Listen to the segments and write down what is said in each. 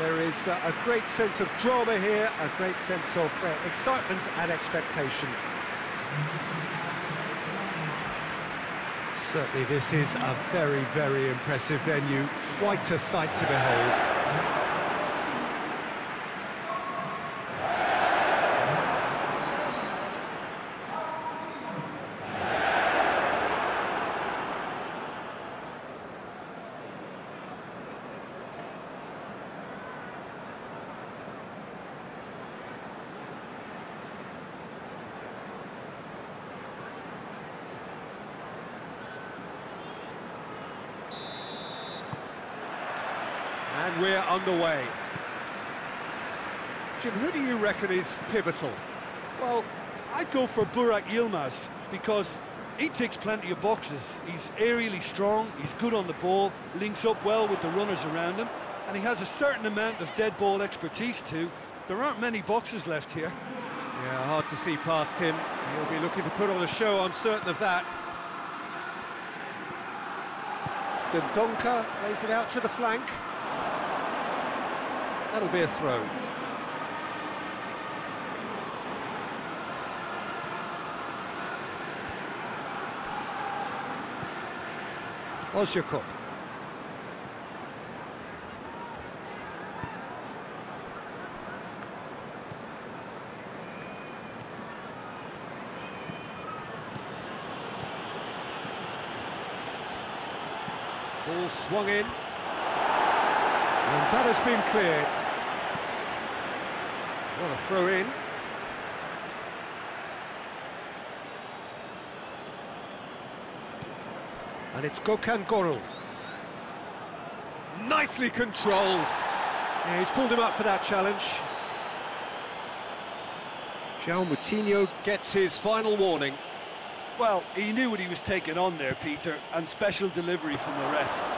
There is uh, a great sense of drama here, a great sense of uh, excitement and expectation. Certainly this is a very, very impressive venue. Quite a sight to behold. And we're underway. Jim, who do you reckon is pivotal? Well, I'd go for Burak Yilmaz because he ticks plenty of boxes. He's aerially strong, he's good on the ball, links up well with the runners around him, and he has a certain amount of dead ball expertise too. There aren't many boxes left here. Yeah, hard to see past him. He'll be looking to put on a show, I'm certain of that. Dendoncker plays it out to the flank. That'll be a throw. Ozyakup. Ball swung in. And that has been cleared. Throw in. And it's Gökhan Gönül. Nicely controlled. Yeah, he's pulled him up for that challenge. João Moutinho gets his final warning. Well, he knew what he was taking on there, Peter, and special delivery from the ref.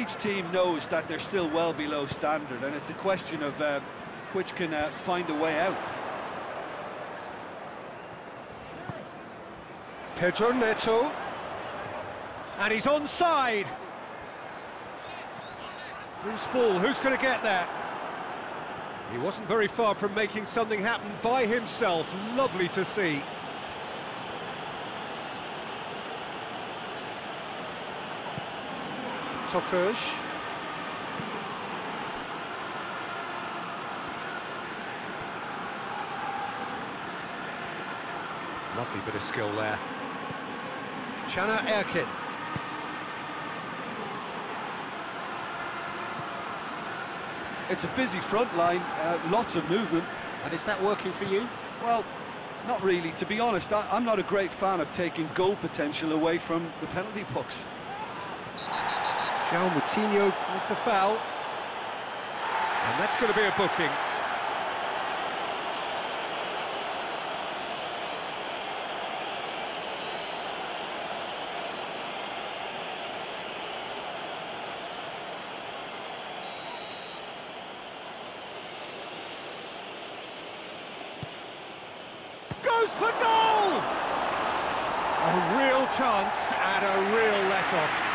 Each team knows that they're still well below standard, and it's a question of uh, which can uh, find a way out. Pedro Neto. And he's onside. Who's ball? Who's going to get that? He wasn't very far from making something happen by himself. Lovely to see. Toköz. Lovely bit of skill there. Caner Erkin. It's a busy front line, uh, lots of movement. And is that working for you? Well, not really. To be honest, I, I'm not a great fan of taking goal potential away from the penalty box. João Moutinho with the foul. And that's going to be a booking. Goes for goal! A real chance and a real let-off.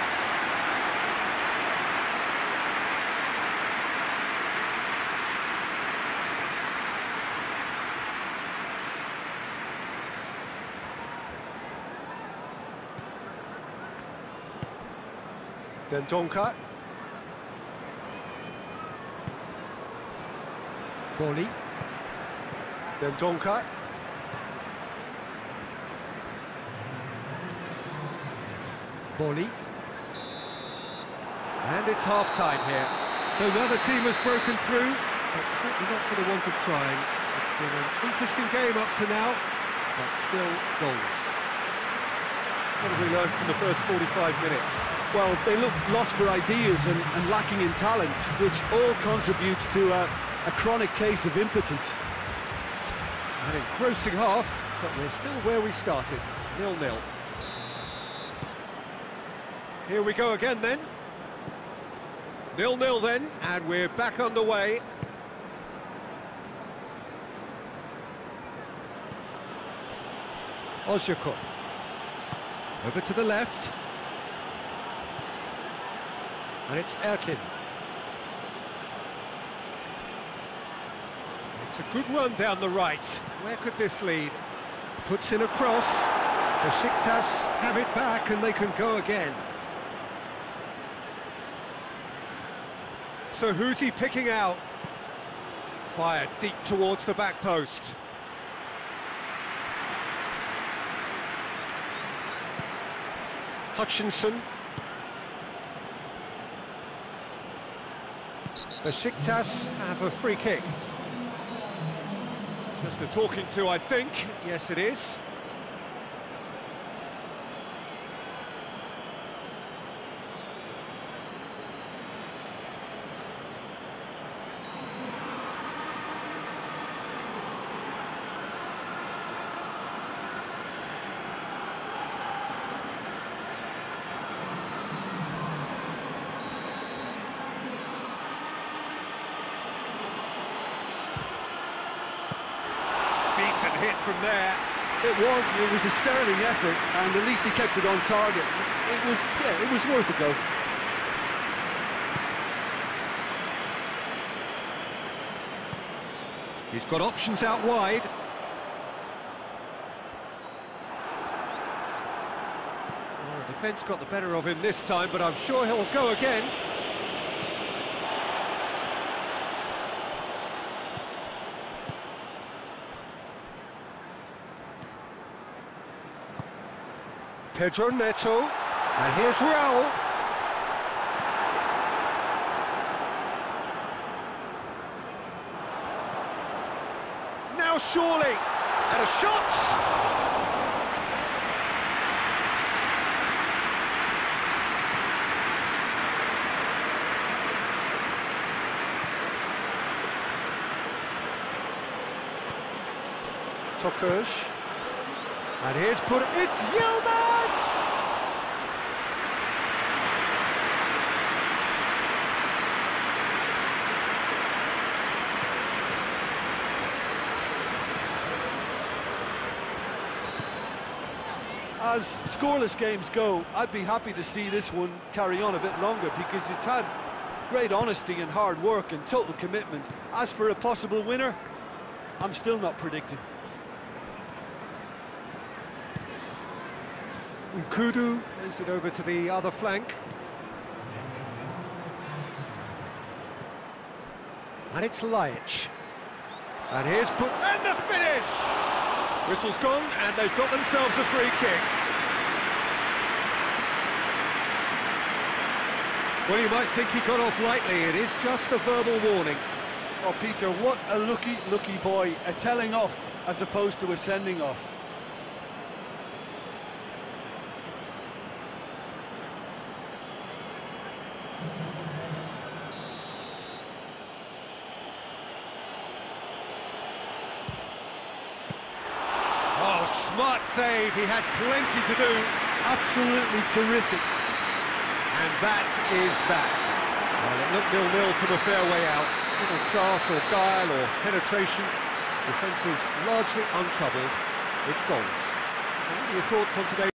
Dendoncker. Boly. Dendoncker. Boly. And it's half-time here. So another team has broken through, but certainly not for the want of trying. It's been an interesting game up to now. but still goals. What have we learned from the first 45 minutes? Well, they look lost for ideas and, and lacking in talent, which all contributes to a, a chronic case of impotence. An engrossing half, but we're still where we started, nil-nil. Here we go again then. Nil-nil then, and we're back on the underway. Ozyakup. Over to the left. And it's Erkin. It's a good run down the right. Where could this lead? Puts in a cross. Besiktas have it back and they can go again. So who's he picking out? Fired deep towards the back post. Hutchinson. Besiktas have a free kick. Just a talking to, I think. Yes, it is. Decent hit from there. It was, it was a sterling effort, and at least he kept it on target. It was, yeah, it was worth a go. He's got options out wide. Well, the defence got the better of him this time, but I'm sure he'll go again. Pedro Neto, and here's Raul. Now surely, and a shot! Toköz. And here's put it's Yilmaz! As scoreless games go, I'd be happy to see this one carry on a bit longer because it's had great honesty and hard work and total commitment. As for a possible winner, I'm still not predicting. Kudu plays it over to the other flank. And it's Ljajić. And here's put and the finish! Whistle's gone and they've got themselves a free kick. Well, you might think he got off lightly. It is just a verbal warning. Oh, Peter, what a lucky, lucky boy. A telling off as opposed to a sending off. Oh, smart save. He had plenty to do. Absolutely terrific. And that is that. Well, it looked nil-nil from a fair way out. Little craft or guile or penetration. Defence is largely untroubled. It's goals. What are your thoughts on today?